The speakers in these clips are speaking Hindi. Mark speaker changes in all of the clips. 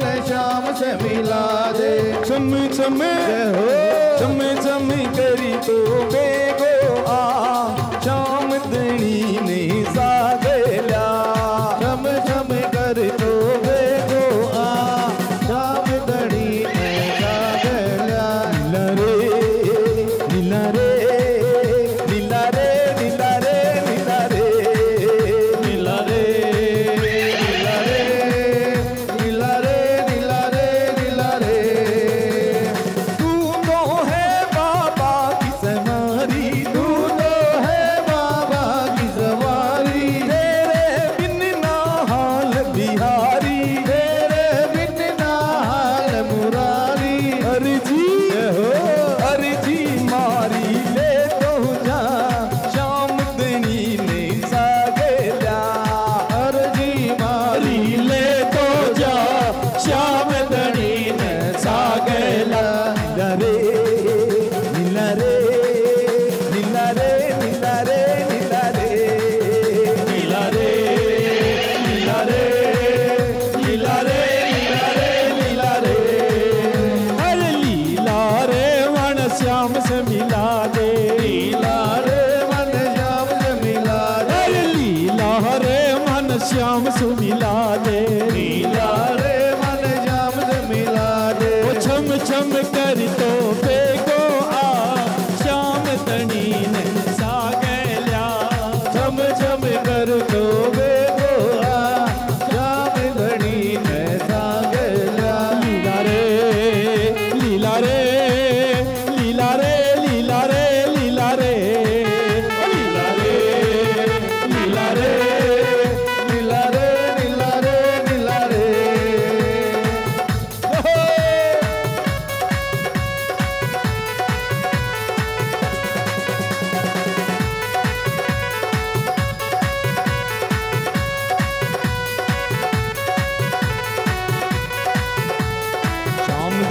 Speaker 1: मन श्याम से मिला दे।
Speaker 2: चम चम चम चम करी तो श्याम से मिला दे। लीला रे
Speaker 1: मन श्याम से मिला दे।
Speaker 2: लीला रे मन श्याम से मिला दे।
Speaker 1: लीला रे मन श्याम से मिला दे।
Speaker 2: ओ छम छम कर तो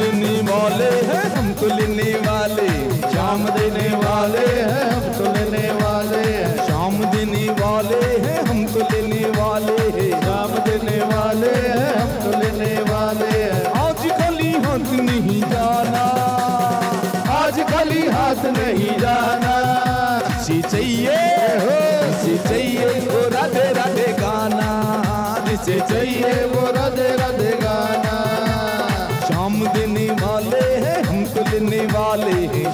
Speaker 2: शाम वाले हैं हमको लेने वाले।
Speaker 1: शाम देने वाले हैं हमको लेने वाले हैं।
Speaker 2: शाम देने वाले हैं हमको लेने वाले हैं।
Speaker 1: शाम देने वाले हैं हमको लेने वाले हैं।
Speaker 2: आज खाली हाथ नहीं जाना।
Speaker 1: आज खाली हाथ नहीं जाना।
Speaker 2: चाहिए वाले हैं